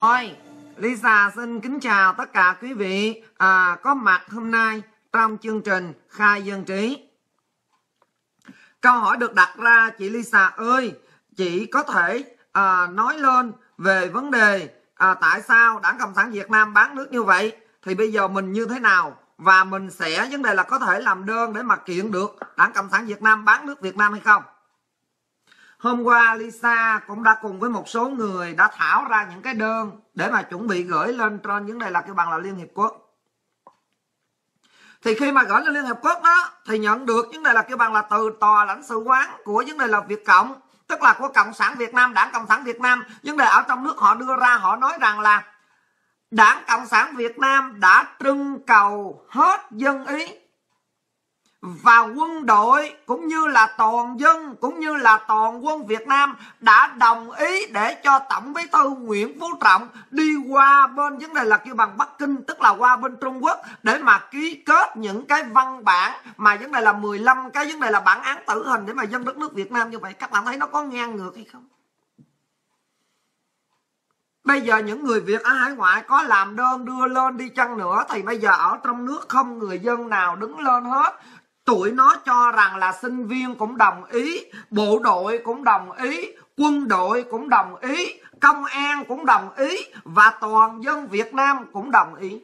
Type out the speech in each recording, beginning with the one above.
Ôi, Lisa xin kính chào tất cả quý vị à, có mặt hôm nay trong chương trình Khai Dân Trí. Câu hỏi được đặt ra chị Lisa ơi, chị có thể à, nói lên về vấn đề à, tại sao Đảng Cộng sản Việt Nam bán nước như vậy? Thì bây giờ mình như thế nào? Và mình sẽ vấn đề là có thể làm đơn để mà kiện được Đảng Cộng sản Việt Nam bán nước Việt Nam hay không? Hôm qua Lisa cũng đã cùng với một số người đã thảo ra những cái đơn để mà chuẩn bị gửi lên trên những đây là cái bằng là Liên Hiệp Quốc. Thì khi mà gửi lên Liên Hiệp Quốc đó thì nhận được những đây là cái bằng là từ tòa lãnh sự quán của những đây là Việt Cộng tức là của Cộng sản Việt Nam, Đảng Cộng sản Việt Nam vấn đề ở trong nước họ đưa ra họ nói rằng là Đảng Cộng sản Việt Nam đã trưng cầu hết dân ý và quân đội, cũng như là toàn dân, cũng như là toàn quân Việt Nam đã đồng ý để cho Tổng Bí thư Nguyễn Phú Trọng đi qua bên, vấn đề là kêu bằng Bắc Kinh, tức là qua bên Trung Quốc, để mà ký kết những cái văn bản mà vấn đề là 15 cái vấn đề là bản án tử hình để mà dân đất nước Việt Nam như vậy các bạn thấy nó có ngang ngược hay không? Bây giờ những người Việt ở hải ngoại có làm đơn đưa lên đi chăng nữa thì bây giờ ở trong nước không người dân nào đứng lên hết tụi nó cho rằng là sinh viên cũng đồng ý, bộ đội cũng đồng ý, quân đội cũng đồng ý, công an cũng đồng ý và toàn dân việt nam cũng đồng ý.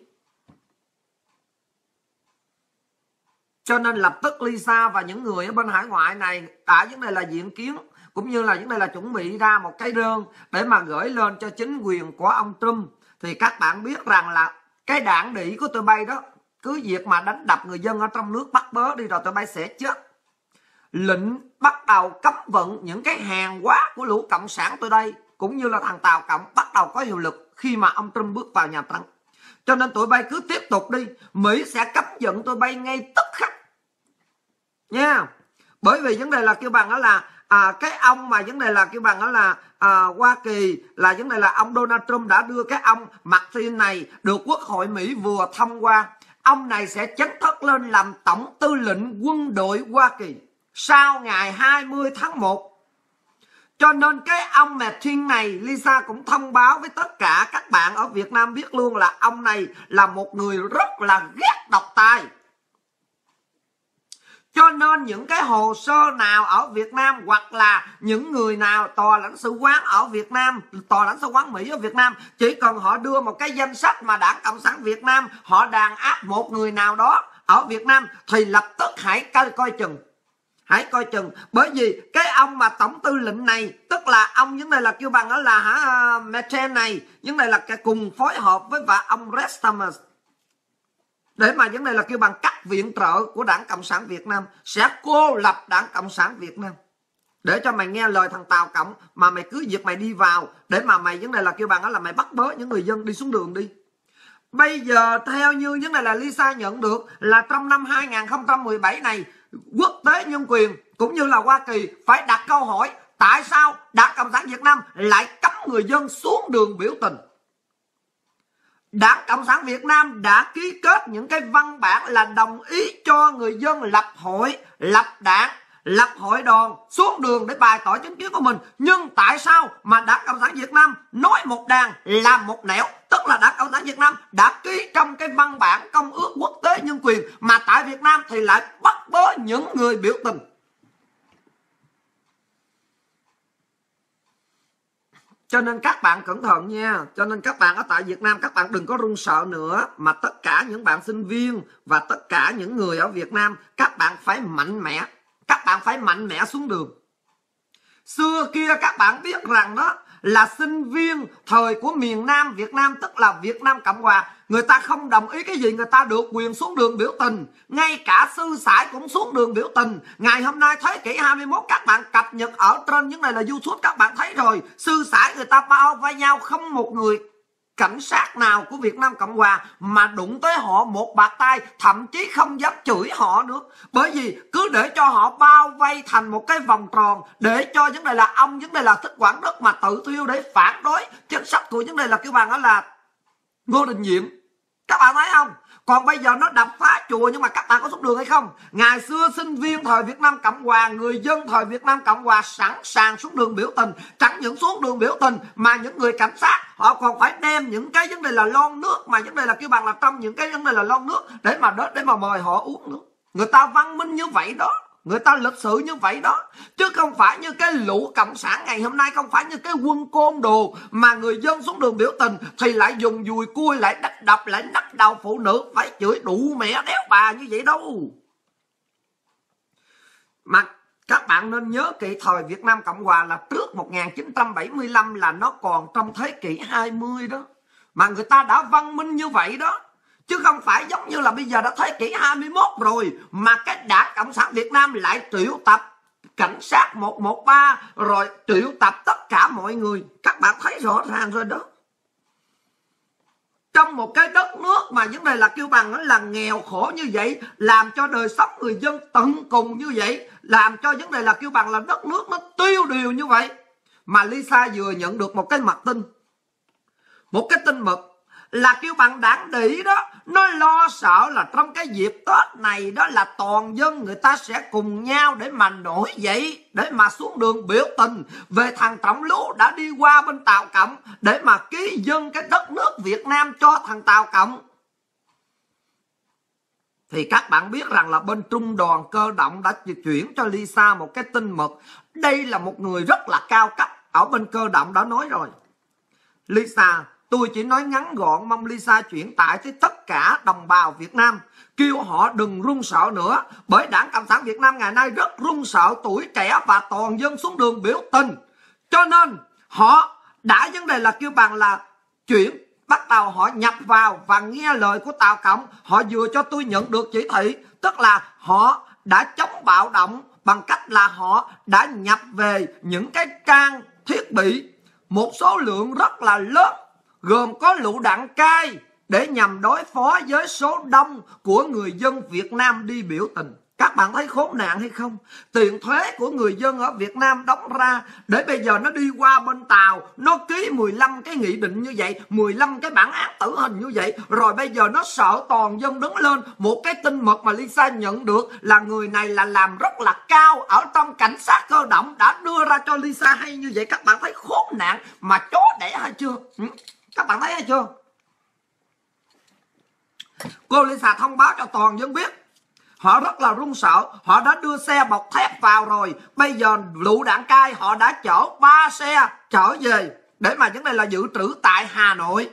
Cho nên lập tức lisa và những người ở bên hải ngoại này, đã vấn đề là diện kiến, cũng như là vấn đề là chuẩn bị ra một cái đơn để mà gửi lên cho chính quyền của ông trump. Thì các bạn biết rằng là cái đảng đỉ của tụi bay đó cứ việc mà đánh đập người dân ở trong nước bắt bớ đi rồi tụi bay sẽ chết. Lệnh bắt đầu cấm vận những cái hàng hóa của lũ cộng sản tôi đây cũng như là thằng tàu cộng bắt đầu có hiệu lực khi mà ông trump bước vào nhà trắng. Cho nên tụi bay cứ tiếp tục đi mỹ sẽ cấm vận tụi bay ngay tức khắc. Nha. Bởi vì vấn đề là kêu bằng đó là à, cái ông mà vấn đề là kêu bằng đó là à, Hoa Kỳ là vấn đề là ông Donald Trump đã đưa cái ông Martin này được Quốc hội Mỹ vừa thông qua ông này sẽ chấn thất lên làm tổng tư lệnh quân đội Hoa Kỳ sau ngày 20 tháng 1. Cho nên cái ông Martin này, Lisa cũng thông báo với tất cả các bạn ở Việt Nam biết luôn là ông này là một người rất là ghét độc tài. Cho nên những cái hồ sơ nào ở Việt Nam hoặc là những người nào tòa lãnh sự quán ở Việt Nam, tòa lãnh sự quán Mỹ ở Việt Nam chỉ cần họ đưa một cái danh sách mà Đảng Cộng sản Việt Nam họ đàn áp một người nào đó ở Việt Nam thì lập tức hãy coi coi chừng. Hãy coi chừng. Bởi vì cái ông mà tổng tư lệnh này tức là ông những này là kêu bằng đó là hả Mechen này những này là cùng phối hợp với và ông Restamers để mà vấn đề là kêu bằng cắt viện trợ của đảng cộng sản việt nam sẽ cô lập đảng cộng sản việt nam. Để cho mày nghe lời thằng tàu cộng mà mày cứ việc mày đi vào, để mà mày vấn đề là kêu bằng đó là mày bắt bớ những người dân đi xuống đường đi. Bây giờ theo như vấn đề là lisa nhận được là trong năm 2017 này, quốc tế nhân quyền cũng như là hoa kỳ phải đặt câu hỏi tại sao đảng cộng sản việt nam lại cấm người dân xuống đường biểu tình? Đảng Cộng sản Việt Nam đã ký kết những cái văn bản là đồng ý cho người dân lập hội, lập đảng, lập hội đoàn xuống đường để bày tỏ chính kiến của mình. Nhưng tại sao mà Đảng Cộng sản Việt Nam nói một đàn làm một nẻo? Tức là Đảng Cộng sản Việt Nam đã ký trong cái văn bản công ước quốc tế nhân quyền mà tại Việt Nam thì lại bắt bớ những người biểu tình. Cho nên các bạn cẩn thận nha. Cho nên các bạn ở tại Việt Nam, các bạn đừng có run sợ nữa, mà tất cả những bạn sinh viên và tất cả những người ở Việt Nam, các bạn phải mạnh mẽ, các bạn phải mạnh mẽ xuống đường xưa kia các bạn biết rằng đó, là sinh viên thời của miền Nam, Việt Nam, tức là Việt Nam Cộng Hòa, người ta không đồng ý cái gì người ta được quyền xuống đường biểu tình. Ngay cả sư sãi cũng xuống đường biểu tình. Ngày hôm nay thế kỷ 21 các bạn cập nhật ở trên những này là youtube các bạn thấy rồi. Sư sãi người ta bao vây nhau không một người cảnh sát nào của Việt Nam Cộng Hòa mà đụng tới họ một bạt tay thậm chí không dám chửi họ nữa bởi vì cứ để cho họ bao vây thành một cái vòng tròn, để cho vấn đề là ông, vấn đề là thích quản đất mà tự thiêu để phản đối chính sách của vấn đề là kêu bằng đó là Ngô Đình Diệm các bạn thấy không? Còn bây giờ nó đập phá chùa nhưng mà các bạn có xuống đường hay không? Ngày xưa sinh viên thời Việt Nam Cộng Hòa người dân thời Việt Nam Cộng Hòa sẵn sàng xuống đường biểu tình chẳng những xuống đường biểu tình mà những người cảnh sát họ còn phải đem những cái vấn đề là lon nước mà vấn đề là kêu bằng là trong những cái vấn đề là lon nước để mà để, để mà mời họ uống nước. Người ta văn minh như vậy đó người ta lịch sự như vậy đó. Chứ không phải như cái lũ cộng sản ngày hôm nay, không phải như cái quân côn đồ mà người dân xuống đường biểu tình thì lại dùng dùi cui, lại đập đập, lại nắp đầu phụ nữ, phải chửi đủ mẹ đéo bà như vậy đâu. Mà các bạn nên nhớ kỹ thời Việt Nam Cộng Hòa là trước 1975 là nó còn trong thế kỷ 20 đó. Mà người ta đã văn minh như vậy đó chứ không phải giống như là bây giờ đã thế kỷ 21 rồi mà cái đảng cộng sản Việt Nam lại triệu tập cảnh sát 113 rồi triệu tập tất cả mọi người. Các bạn thấy rõ ràng rồi đó. Trong một cái đất nước mà vấn đề là kêu bằng là nghèo khổ như vậy, làm cho đời sống người dân tận cùng như vậy, làm cho vấn đề là kêu bằng là đất nước nó tiêu điều như vậy. Mà Lisa vừa nhận được một cái mặt tin, một cái tin mật là kêu bằng đảng đỉ đó nó lo sợ là trong cái dịp tết này đó là toàn dân người ta sẽ cùng nhau để mà nổi dậy, để mà xuống đường biểu tình về thằng trọng lú đã đi qua bên tàu cộng để mà ký dân cái đất nước việt nam cho thằng tàu cộng thì các bạn biết rằng là bên trung đoàn cơ động đã chuyển cho Lisa một cái tin mật. Đây là một người rất là cao cấp ở bên cơ động đã nói rồi. Lisa Tôi chỉ nói ngắn gọn, mong Lisa chuyển tải tới tất cả đồng bào Việt Nam. Kêu họ đừng run sợ nữa, bởi đảng Cộng sản Việt Nam ngày nay rất run sợ tuổi trẻ và toàn dân xuống đường biểu tình. Cho nên, họ, đã vấn đề là kêu bằng là chuyển, bắt đầu họ nhập vào và nghe lời của Tàu Cộng. Họ vừa cho tôi nhận được chỉ thị, tức là họ đã chống bạo động bằng cách là họ đã nhập về những cái trang thiết bị. Một số lượng rất là lớn gồm có lựu đạn cai để nhằm đối phó với số đông của người dân Việt Nam đi biểu tình. Các bạn thấy khốn nạn hay không? Tiền thuế của người dân ở Việt Nam đóng ra để bây giờ nó đi qua bên Tàu, nó ký 15 cái nghị định như vậy, 15 cái bản án tử hình như vậy, rồi bây giờ nó sợ toàn dân đứng lên. Một cái tin mật mà Lisa nhận được là người này là làm rất là cao ở trong cảnh sát cơ động đã đưa ra cho Lisa hay như vậy. Các bạn thấy khốn nạn mà chó đẻ hay chưa? Ừ các bạn thấy hay chưa? Cô Lisa thông báo cho toàn dân biết, họ rất là run sợ. Họ đã đưa xe bọc thép vào rồi. Bây giờ lựu đạn cai họ đã chở ba xe trở về. Để mà vấn đề là dự trữ tại Hà Nội.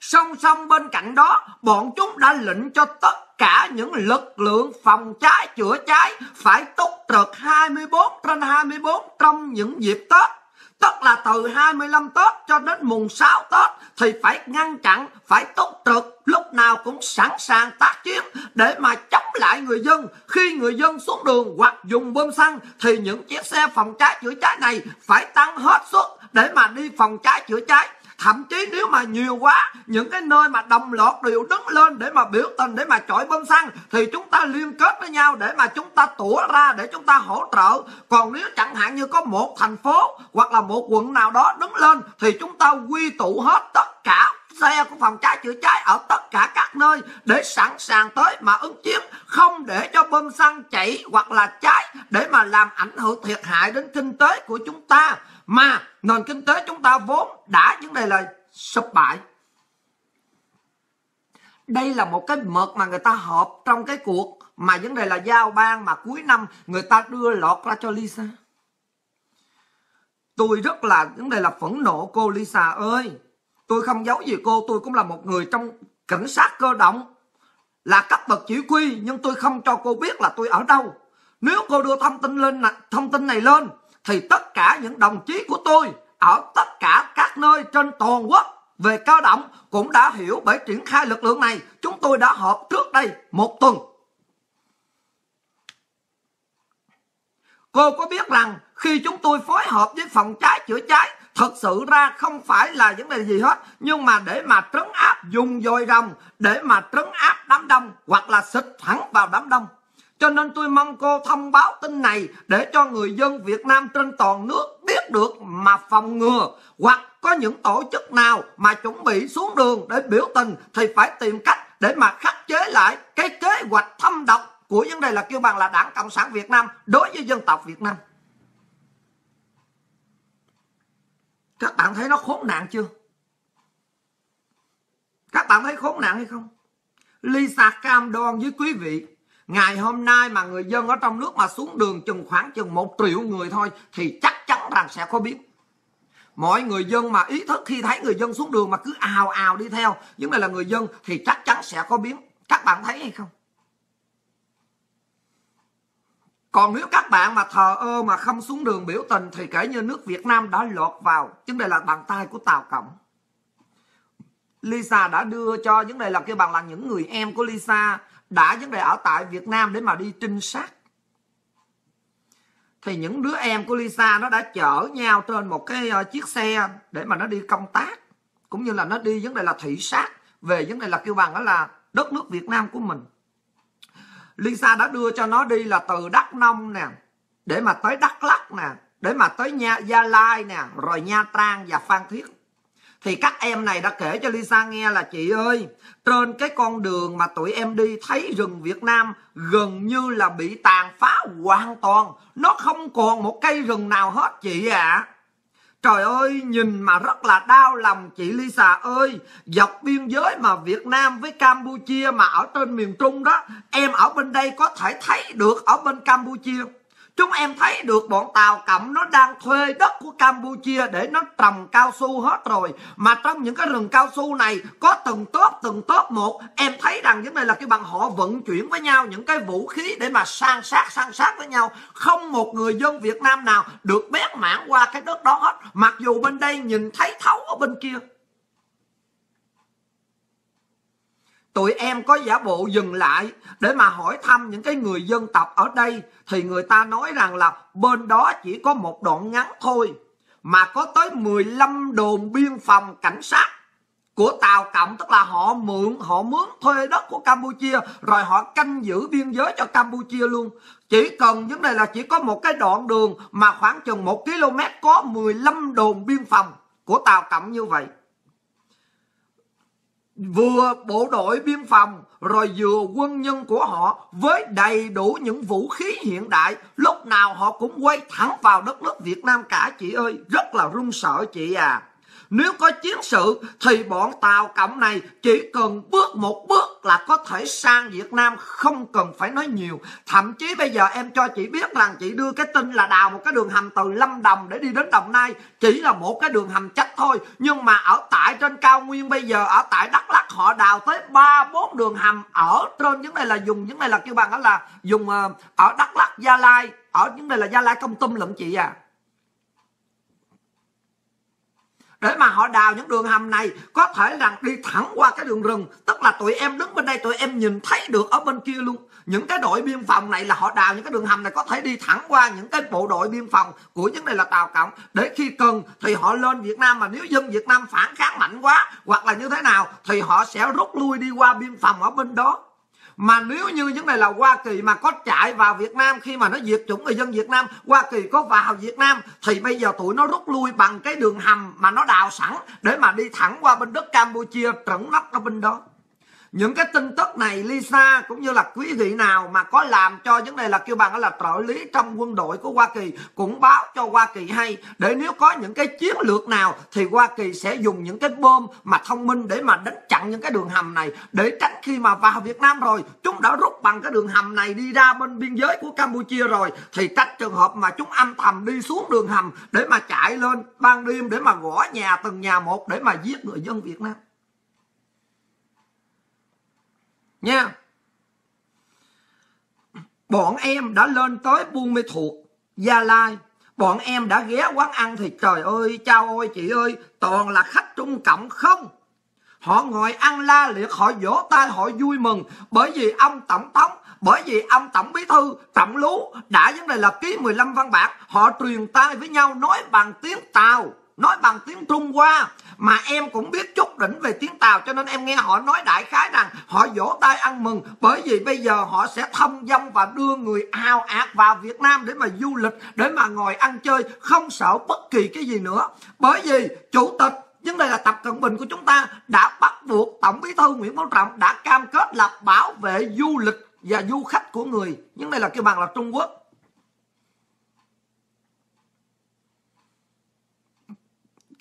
Song song bên cạnh đó, bọn chúng đã lệnh cho tất cả những lực lượng phòng cháy chữa cháy phải túc trực 24 trên 24 trong những dịp Tết tức là từ 25 Tết cho đến mùng 6 Tết thì phải ngăn chặn, phải túc trực, lúc nào cũng sẵn sàng tác chiến để mà chống lại người dân. Khi người dân xuống đường hoặc dùng bơm xăng thì những chiếc xe phòng cháy chữa cháy này phải tăng hết suất để mà đi phòng cháy chữa cháy thậm chí nếu mà nhiều quá, những cái nơi mà đồng loạt đều đứng lên để mà biểu tình, để mà chọi bơm xăng, thì chúng ta liên kết với nhau để mà chúng ta tủa ra, để chúng ta hỗ trợ. Còn nếu chẳng hạn như có một thành phố hoặc là một quận nào đó đứng lên, thì chúng ta quy tụ hết tất cả xe của phòng cháy chữa cháy ở tất cả các nơi để sẵn sàng tới mà ứng chiến. Không để cho bơm xăng chảy hoặc là cháy để mà làm ảnh hưởng thiệt hại đến kinh tế của chúng ta mà nền kinh tế chúng ta vốn đã vấn đề là sụp bại. Đây là một cái mật mà người ta họp trong cái cuộc mà vấn đề là giao ban mà cuối năm người ta đưa lọt ra cho Lisa. Tôi rất là vấn đề là phẫn nộ cô Lisa ơi. Tôi không giấu gì cô, tôi cũng là một người trong cảnh sát cơ động, là cấp bậc chỉ huy, nhưng tôi không cho cô biết là tôi ở đâu. Nếu cô đưa thông tin lên thông tin này lên thì tất cả những đồng chí của tôi ở tất cả các nơi trên toàn quốc về cao động cũng đã hiểu bởi triển khai lực lượng này. Chúng tôi đã họp trước đây một tuần. Cô có biết rằng khi chúng tôi phối hợp với phòng cháy chữa cháy, thật sự ra không phải là vấn đề gì hết, nhưng mà để mà trấn áp dùng dồi rồng, để mà trấn áp đám đông hoặc là xịt thẳng vào đám đông cho nên tôi mong cô thông báo tin này để cho người dân Việt Nam trên toàn nước biết được mà phòng ngừa. Hoặc có những tổ chức nào mà chuẩn bị xuống đường để biểu tình thì phải tìm cách để mà khắc chế lại cái kế hoạch thâm độc của vấn đề là kêu bằng là đảng cộng sản việt nam đối với dân tộc việt nam. Các bạn thấy nó khốn nạn chưa? Các bạn thấy khốn nạn hay không? Lisa cam đoan với quý vị ngày hôm nay mà người dân ở trong nước mà xuống đường chừng khoảng chừng một triệu người thôi, thì chắc chắn rằng sẽ có biến. Mọi người dân mà ý thức khi thấy người dân xuống đường mà cứ ào ào đi theo những đề là người dân thì chắc chắn sẽ có biến. Các bạn thấy hay không? Còn nếu các bạn mà thờ ơ mà không xuống đường biểu tình thì kể như nước Việt Nam đã lọt vào. Vấn đề là bàn tay của Tàu Cộng. Lisa đã đưa cho, vấn đề là kêu bằng là những người em của Lisa đã vấn đề ở tại Việt Nam để mà đi trinh sát. Thì những đứa em của Lisa nó đã chở nhau trên một cái ờ, chiếc xe để mà nó đi công tác, cũng như là nó đi vấn đề là thị sát, về vấn đề là kêu bằng đó là đất nước Việt Nam của mình. Lisa đã đưa cho nó đi là từ Đắk Nông nè, để mà tới Đắk Lắk nè, để mà tới Nha, Gia Lai nè, rồi Nha Trang và Phan Thiết thì các em này đã kể cho Lisa nghe là chị ơi trên cái con đường mà tụi em đi thấy rừng Việt Nam gần như là bị tàn phá hoàn toàn nó không còn một cây rừng nào hết chị ạ à. Trời ơi, nhìn mà rất là đau lòng chị Lisa ơi. Dọc biên giới mà Việt Nam với Campuchia mà ở trên miền Trung đó, em ở bên đây có thể thấy được ở bên Campuchia. Chúng em thấy được bọn Tàu Cẩm nó đang thuê đất của Campuchia để nó trồng cao su hết rồi. Mà trong những cái rừng cao su này, có từng tốp từng tốp một. Em thấy rằng những này là cái bằng họ vận chuyển với nhau những cái vũ khí để mà sang sát sang sát với nhau. Không một người dân Việt Nam nào được bén mãn qua cái đất đó hết. Mặc dù bên đây nhìn thấy thấu ở bên kia. Tụi em có giả bộ dừng lại để mà hỏi thăm những cái người dân tộc ở đây. Thì người ta nói rằng là bên đó chỉ có một đoạn ngắn thôi, mà có tới 15 đồn biên phòng cảnh sát của Tàu Cộng, tức là họ mượn, họ mướn thuê đất của Campuchia, rồi họ canh giữ biên giới cho Campuchia luôn. Chỉ cần, vấn đề là chỉ có một cái đoạn đường mà khoảng chừng một km có 15 đồn biên phòng của Tàu Cộng như vậy vừa bộ đội biên phòng, rồi vừa quân nhân của họ với đầy đủ những vũ khí hiện đại, lúc nào họ cũng quay thẳng vào đất nước Việt Nam cả. Chị ơi, rất là run sợ chị à nếu có chiến sự, thì bọn Tàu Cộng này chỉ cần bước một bước là có thể sang Việt Nam, không cần phải nói nhiều. Thậm chí bây giờ em cho chị biết rằng chị đưa cái tin là đào một cái đường hầm từ Lâm Đồng để đi đến Đồng Nai, chỉ là một cái đường hầm chắc thôi. Nhưng mà ở tại trên cao nguyên bây giờ, ở tại Đắk Lắk, họ đào tới ba bốn đường hầm ở trên những này là dùng, những này là kêu bằng đó là dùng ờ, ở Đắk Lắk, Gia Lai ở những này là Gia Lai công tâm lận chị à để mà họ đào những đường hầm này, có thể rằng đi thẳng qua cái đường rừng. Tức là tụi em đứng bên đây, tụi em nhìn thấy được ở bên kia luôn. Những cái đội biên phòng này là họ đào những cái đường hầm này, có thể đi thẳng qua những cái bộ đội biên phòng của những này là tàu cộng. Để khi cần thì họ lên Việt Nam, mà nếu dân Việt Nam phản kháng mạnh quá hoặc là như thế nào thì họ sẽ rút lui đi qua biên phòng ở bên đó mà nếu như những này là Hoa Kỳ mà có chạy vào Việt Nam khi mà nó diệt chủng người dân Việt Nam, Hoa Kỳ có vào Việt Nam, thì bây giờ tụi nó rút lui bằng cái đường hầm mà nó đào sẵn để mà đi thẳng qua bên đất Campuchia, trấn lấp ở bên đó những cái tin tức này, Lisa, cũng như là quý vị nào mà có làm cho vấn đề là kêu bằng là trợ lý trong quân đội của Hoa Kỳ cũng báo cho Hoa Kỳ hay. Để nếu có những cái chiến lược nào thì Hoa Kỳ sẽ dùng những cái bom mà thông minh để mà đánh chặn những cái đường hầm này. Để tránh khi mà vào Việt Nam rồi, chúng đã rút bằng cái đường hầm này đi ra bên biên giới của Campuchia rồi, thì tránh trường hợp mà chúng âm thầm đi xuống đường hầm để mà chạy lên ban đêm để mà gõ nhà, từng nhà một để mà giết người dân Việt Nam. Nha. Bọn em đã lên tới buôn mê thuộc gia lai. Bọn em đã ghé quán ăn thì trời ơi chao ôi chị ơi, toàn là khách trung cộng không? Họ ngồi ăn la liệt, họ vỗ tay, họ vui mừng. Bởi vì ông tổng thống, bởi vì ông tổng bí thư, trọng lú đã vấn đề là ký 15 văn bản. Họ truyền tay với nhau, nói bằng tiếng tàu nói bằng tiếng Trung Hoa, mà em cũng biết chút đỉnh về tiếng Tàu, cho nên em nghe họ nói đại khái rằng họ vỗ tay ăn mừng, bởi vì bây giờ họ sẽ thông dong và đưa người ao ạt vào Việt Nam để mà du lịch, để mà ngồi ăn chơi, không sợ bất kỳ cái gì nữa. Bởi vì chủ tịch, vấn đề là tập cận bình của chúng ta đã bắt buộc buộc tổng bí thư nguyễn phú trọng đã cam kết là bảo vệ du lịch và du khách của người. Nhưng đây là kêu bằng là trung quốc.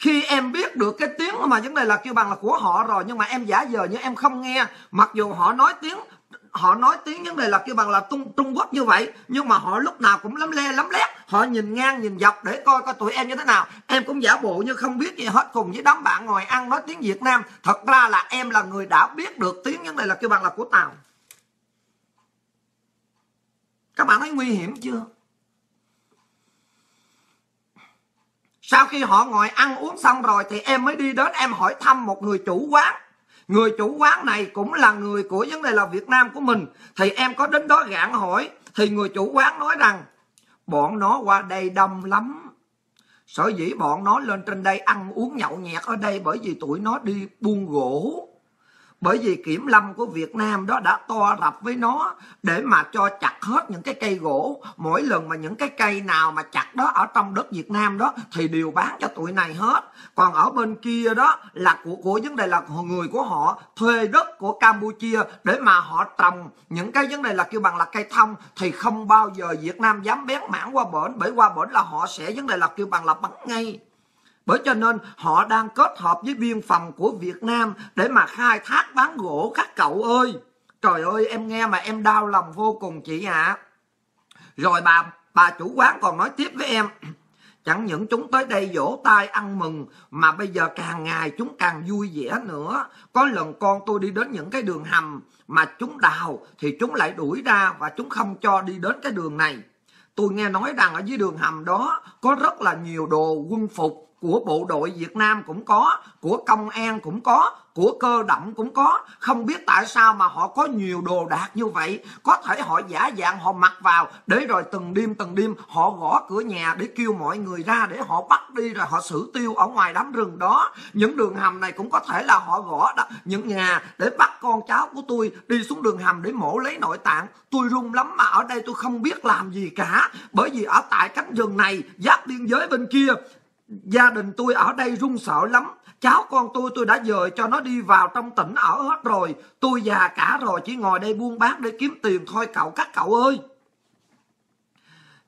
Khi em biết được cái tiếng mà vấn đề là kêu bằng là của họ rồi, nhưng mà em giả vờ như em không nghe, mặc dù họ nói tiếng, họ nói tiếng vấn đề là kêu bằng là trung trung quốc như vậy, nhưng mà họ lúc nào cũng lắm le lắm lét. Họ nhìn ngang, nhìn dọc để coi coi tụi em như thế nào. Em cũng giả bộ như không biết gì hết, cùng với đám bạn ngồi ăn nói tiếng việt nam. Thật ra là em là người đã biết được tiếng vấn đề là kêu bằng là của tàu. Các bạn thấy nguy hiểm chưa? Sau khi họ ngồi ăn uống xong rồi thì em mới đi đến, em hỏi thăm một người chủ quán. Người chủ quán này cũng là người của vấn đề là Việt Nam của mình. Thì em có đến đó gạn hỏi, thì người chủ quán nói rằng, bọn nó qua đây đông lắm. Sở dĩ bọn nó lên trên đây ăn uống nhậu nhẹt ở đây bởi vì tụi nó đi buôn gỗ bởi vì kiểm lâm của Việt Nam đó đã to rập với nó để mà cho chặt hết những cái cây gỗ. Mỗi lần mà những cái cây nào mà chặt đó ở trong đất Việt Nam đó thì đều bán cho tụi này hết. Còn ở bên kia đó là của của vấn đề là người của họ, thuê đất của Campuchia để mà họ trồng. Những cái vấn đề là kêu bằng là cây thông thì không bao giờ Việt Nam dám bén mảng qua bển, bởi qua bển là họ sẽ vấn đề là kêu bằng là bắn ngay bởi cho nên họ đang kết hợp với biên phòng của Việt Nam để mà khai thác bán gỗ các cậu ơi. Trời ơi, em nghe mà em đau lòng vô cùng chị ạ. À. Rồi bà bà chủ quán còn nói tiếp với em. Chẳng những chúng tới đây vỗ tay ăn mừng, mà bây giờ càng ngày chúng càng vui vẻ nữa. Có lần con tôi đi đến những cái đường hầm mà chúng đào thì chúng lại đuổi ra và chúng không cho đi đến cái đường này. Tôi nghe nói rằng ở dưới đường hầm đó có rất là nhiều đồ quân phục của bộ đội Việt Nam cũng có, của công an cũng có, của cơ động cũng có. Không biết tại sao mà họ có nhiều đồ đạc như vậy. Có thể họ giả dạng họ mặc vào để rồi từng đêm từng đêm họ gõ cửa nhà để kêu mọi người ra để họ bắt đi rồi họ xử tiêu ở ngoài đám rừng đó. Những đường hầm này cũng có thể là họ gõ đó, những nhà để bắt con cháu của tôi đi xuống đường hầm để mổ lấy nội tạng. Tôi run lắm mà ở đây tôi không biết làm gì cả. Bởi vì ở tại cánh rừng này giáp biên giới bên kia gia đình tôi ở đây run sợ lắm. Cháu con tôi tôi đã dời cho nó đi vào trong tỉnh ở hết rồi. Tôi già cả rồi, chỉ ngồi đây buôn bán để kiếm tiền thôi. Cậu các cậu ơi.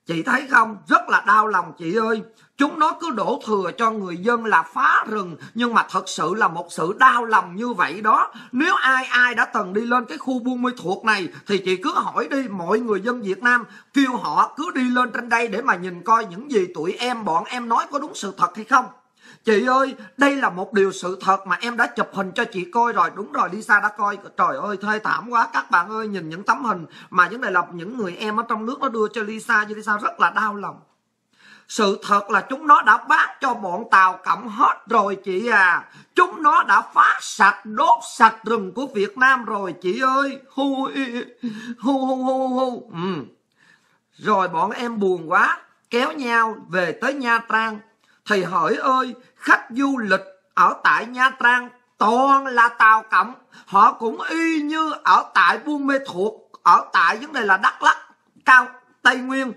Chị thấy không? Rất là đau lòng chị ơi chúng nó cứ đổ thừa cho người dân là phá rừng nhưng mà thật sự là một sự đau lòng như vậy đó nếu ai ai đã từng đi lên cái khu buôn mê thuộc này thì chị cứ hỏi đi mọi người dân việt nam kêu họ cứ đi lên trên đây để mà nhìn coi những gì tụi em bọn em nói có đúng sự thật hay không Chị ơi, đây là một điều sự thật mà em đã chụp hình cho chị coi rồi. Đúng rồi, Lisa đã coi. Trời ơi, thê thảm quá. Các bạn ơi, nhìn những tấm hình mà những đề là những người em ở trong nước nó đưa cho Lisa. Cho Lisa rất là đau lòng. Sự thật là chúng nó đã bán cho bọn Tàu Cộng hết rồi chị à. Chúng nó đã phá sạch, đốt sạch rừng của Việt Nam rồi chị ơi. Hu hu hu hu hu. Ừ. Rồi bọn em buồn quá, kéo nhau về tới Nha Trang. thì hỏi ơi, khách du lịch ở tại Nha Trang toàn là Tàu Cộng. Họ cũng y như ở tại Buôn Mê Thuột, ở tại vấn đề là Đắk Lắk, Cao, Tây Nguyên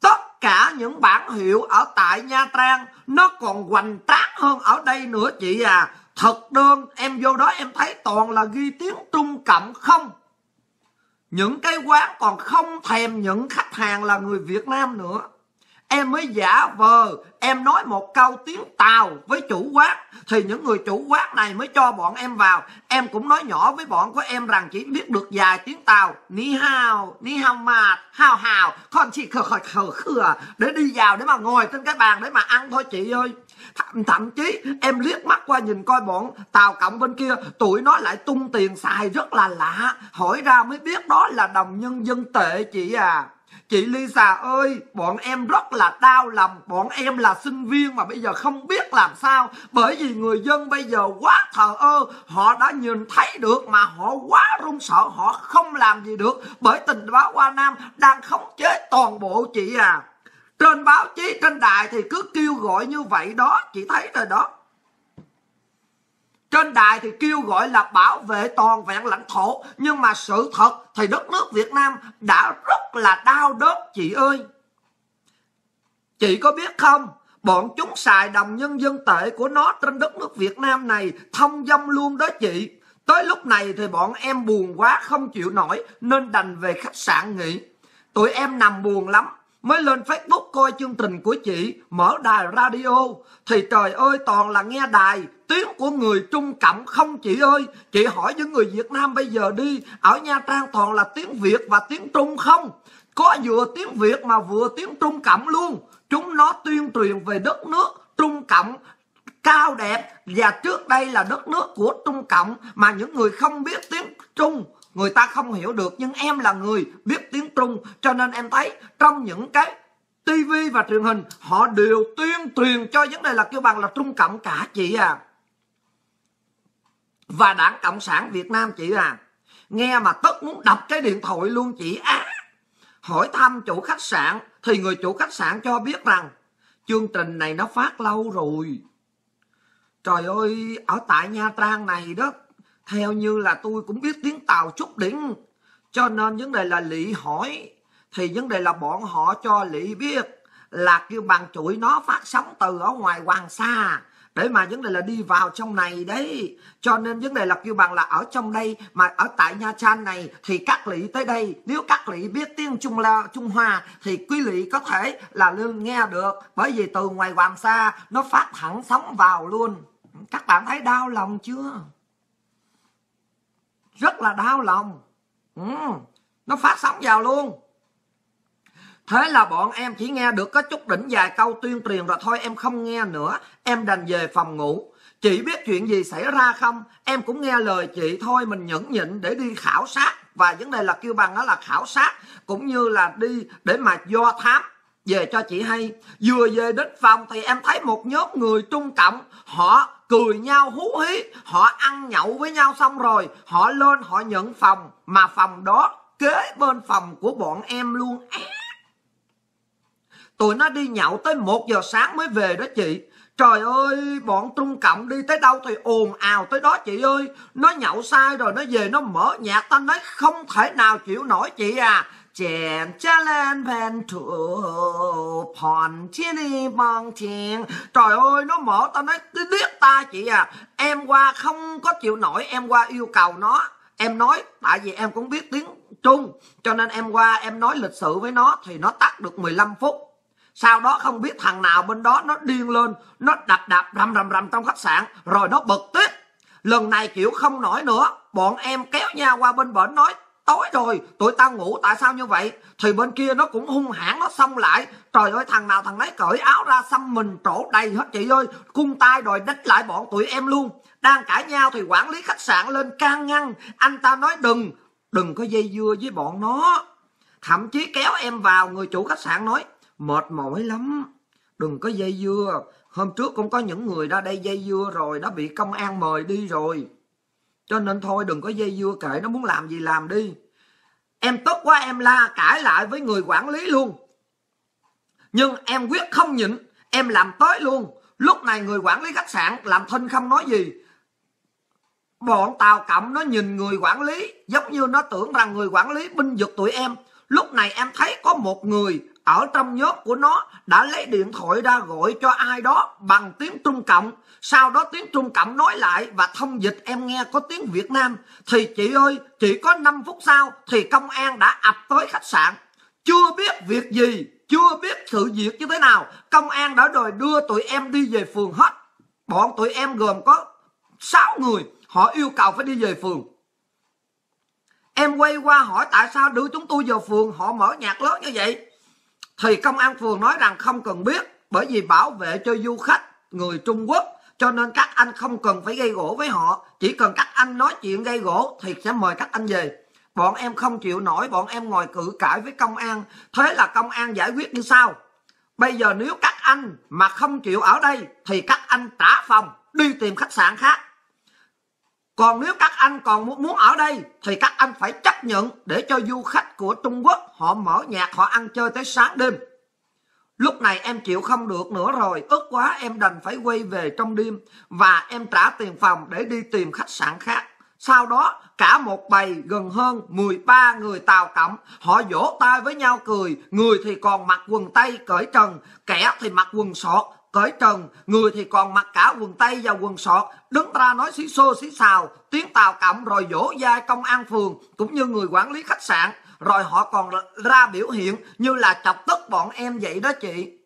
tất cả những bản hiệu ở tại Nha Trang, nó còn hoành tráng hơn ở đây nữa chị à. Thật đơn, em vô đó em thấy toàn là ghi tiếng trung cộng không? Những cái quán còn không thèm những khách hàng là người Việt Nam nữa. Em mới giả vờ em nói một câu tiếng tàu với chủ quán thì những người chủ quán này mới cho bọn em vào. Em cũng nói nhỏ với bọn của em rằng chỉ biết được vài tiếng tàu. Ni hao ni hao mà hao hào. Con chỉ khờ khờ khờ khờ để đi vào để mà ngồi trên cái bàn để mà ăn thôi chị ơi. Thậm, thậm chí em liếc mắt qua nhìn coi bọn tàu cộng bên kia tụi nó lại tung tiền xài rất là lạ. Hỏi ra mới biết đó là đồng nhân dân tệ chị à. Chị Lisa ơi, bọn em rất là đau lòng, bọn em là sinh viên mà bây giờ không biết làm sao. Bởi vì người dân bây giờ quá thờ ơ, họ đã nhìn thấy được mà họ quá run sợ, họ không làm gì được. Bởi tình báo qua Nam đang khống chế toàn bộ chị à. Trên báo chí, trên đài thì cứ kêu gọi như vậy đó, chị thấy rồi đó trên đài thì kêu gọi là bảo vệ toàn vẹn lãnh thổ, nhưng mà sự thật thì đất nước Việt Nam đã rất là đau đớn, chị ơi. Chị có biết không? Bọn chúng xài đồng nhân dân tệ của nó trên đất nước Việt Nam này thông dong luôn đó chị. Tới lúc này thì bọn em buồn quá, không chịu nổi, nên đành về khách sạn nghỉ. Tụi em nằm buồn lắm mới lên Facebook coi chương trình của chị, mở đài radio. Thì trời ơi, toàn là nghe đài, tiếng của người Trung Cộng không chị ơi? Chị hỏi những người Việt Nam bây giờ đi, ở Nha Trang toàn là tiếng Việt và tiếng Trung không? Có vừa tiếng Việt mà vừa tiếng Trung Cộng luôn. Chúng nó tuyên truyền về đất nước Trung Cộng cao đẹp và trước đây là đất nước của Trung Cộng mà những người không biết tiếng Trung người ta không hiểu được, nhưng em là người biết tiếng Trung, cho nên em thấy trong những cái tivi và truyền hình, họ đều tuyên truyền cho vấn đề là kêu bằng là Trung Cộng cả, chị à. Và đảng Cộng sản Việt Nam, chị à. Nghe mà tất muốn đập cái điện thoại luôn, chị á. Hỏi thăm chủ khách sạn, thì người chủ khách sạn cho biết rằng, chương trình này nó phát lâu rồi. Trời ơi, ở tại Nha Trang này đó theo như là tôi cũng biết tiếng Tàu chút đỉnh, cho nên vấn đề là lị hỏi. Thì vấn đề là bọn họ cho lị biết là kêu bằng chuỗi nó phát sóng từ ở ngoài Hoàng Sa, để mà vấn đề là đi vào trong này đấy. Cho nên vấn đề là kêu bằng là ở trong đây, mà ở tại Nha Trang này thì các lỵ tới đây. Nếu các lỵ biết tiếng Trung La, Trung Hoa thì quý lỵ có thể là lương nghe được, bởi vì từ ngoài Hoàng Sa nó phát thẳng sóng vào luôn. Các bạn thấy đau lòng chưa? Rất là đau lòng. Ừ, nó phát sóng vào luôn. Thế là bọn em chỉ nghe được có chút đỉnh vài câu tuyên truyền rồi thôi em không nghe nữa. Em đành về phòng ngủ. Chị biết chuyện gì xảy ra không? Em cũng nghe lời chị thôi mình nhẫn nhịn để đi khảo sát. Và vấn đề là kêu bằng đó là khảo sát cũng như là đi để mà do thám về cho chị hay. Vừa về đến phòng thì em thấy một nhóm người trung cộng. Họ cười nhau hú hí. Họ ăn nhậu với nhau xong rồi họ lên họ nhận phòng. Mà phòng đó kế bên phòng của bọn em luôn tụi nó đi nhậu tới một giờ sáng mới về đó chị. Trời ơi, bọn Trung Cộng đi tới đâu thì ồn ào tới đó chị ơi. Nó nhậu sai rồi nó về nó mở nhạc ta nói không thể nào chịu nổi chị à. Chèn bằng tiền. Trời ơi, nó mở ta nói biết ta chị à. Em qua không có chịu nổi, em qua yêu cầu nó. Em nói, tại vì em cũng biết tiếng Trung. Cho nên em qua em nói lịch sự với nó thì nó tắt được 15 phút sau đó không biết thằng nào bên đó nó điên lên nó đập đập rầm rầm rầm trong khách sạn rồi nó bực tiếp lần này chịu không nổi nữa bọn em kéo nhau qua bên bển nói tối rồi, tụi tao ngủ, tại sao như vậy? Thì bên kia nó cũng hung hãn, nó xông lại. Trời ơi, thằng nào thằng nấy cởi áo ra xăm mình, trổ đầy hết chị ơi. Cung tay đòi đánh lại bọn tụi em luôn. Đang cãi nhau thì quản lý khách sạn lên can ngăn. Anh ta nói đừng đừng có dây dưa với bọn nó. Thậm chí kéo em vào, người chủ khách sạn nói, mệt mỏi lắm, đừng có dây dưa. Hôm trước cũng có những người ra đây dây dưa rồi, đã bị công an mời đi rồi cho nên thôi, đừng có dây dưa kệ nó, muốn làm gì làm đi. Em tức quá, em la cãi lại với người quản lý luôn. Nhưng em quyết không nhịn, em làm tới luôn. Lúc này người quản lý khách sạn làm thinh không nói gì. Bọn tàu cộng nó nhìn người quản lý, giống như nó tưởng rằng người quản lý binh vực tụi em. Lúc này em thấy có một người ở trong nhóm của nó đã lấy điện thoại ra gọi cho ai đó bằng tiếng Trung Cộng. Sau đó tiếng Trung Cộng nói lại và thông dịch em nghe có tiếng Việt Nam. Thì chị ơi, chỉ có 5 phút sau thì công an đã ập tới khách sạn. Chưa biết việc gì, chưa biết sự việc như thế nào. Công an đã đòi đưa tụi em đi về phường hết. Bọn tụi em gồm có 6 người, họ yêu cầu phải đi về phường. Em quay qua hỏi tại sao đưa chúng tôi vào phường họ mở nhạc lớn như vậy thì công an phường nói rằng không cần biết bởi vì bảo vệ cho du khách người Trung Quốc cho nên các anh không cần phải gây gỗ với họ. Chỉ cần các anh nói chuyện gây gỗ thì sẽ mời các anh về. Bọn em không chịu nổi, bọn em ngồi cự cãi với công an. Thế là công an giải quyết như sau. Bây giờ nếu các anh mà không chịu ở đây thì các anh trả phòng, đi tìm khách sạn khác. Còn nếu các anh còn muốn ở đây thì các anh phải chấp nhận để cho du khách của Trung Quốc họ mở nhạc, họ ăn chơi tới sáng đêm. Lúc này em chịu không được nữa rồi, ức quá em đành phải quay về trong đêm và em trả tiền phòng để đi tìm khách sạn khác. Sau đó cả một bầy gần hơn 13 người Tàu Cộng họ vỗ tay với nhau cười, người thì còn mặc quần tây cởi trần, kẻ thì mặc quần sọt, cởi trần người thì còn mặc cả quần tây và quần sọt đứng ra nói xí xô xí xào tiếng tàu cộng rồi dỗ dai công an phường cũng như người quản lý khách sạn rồi họ còn ra biểu hiện như là chọc tức bọn em vậy đó chị.